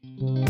you